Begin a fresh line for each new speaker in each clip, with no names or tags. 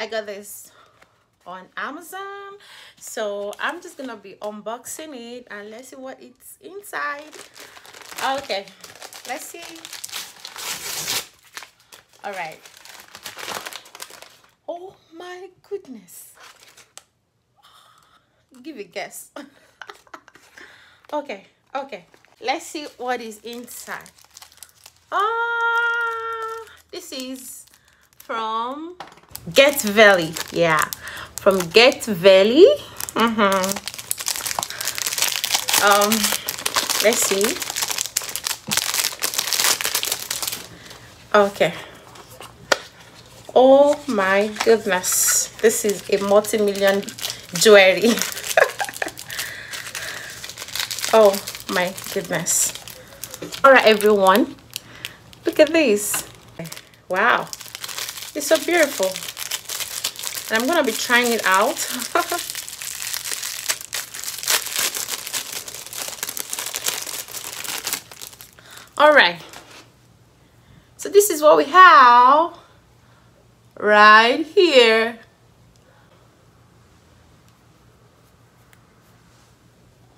I got this on Amazon. So I'm just gonna be unboxing it and let's see what it's inside. Okay, let's see. All right. Oh my goodness. Give a guess. okay, okay. Let's see what is inside. Ah, this is from Getvely. Yeah, from Getvely. Mm -hmm. Um, let's see. Okay. Oh my goodness. This is a multi-million jewelry. oh my goodness. All right, everyone. Look at this. Wow. It's so beautiful. And I'm to be trying it out. All right. So this is what we have right here.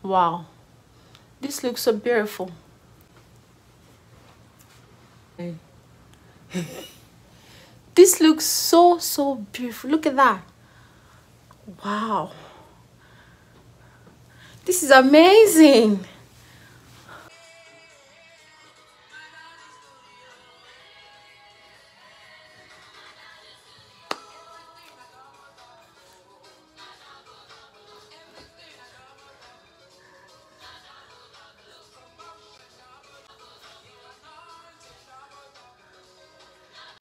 Wow. This looks so beautiful. this looks so, so beautiful. Look at that. Wow. This is amazing.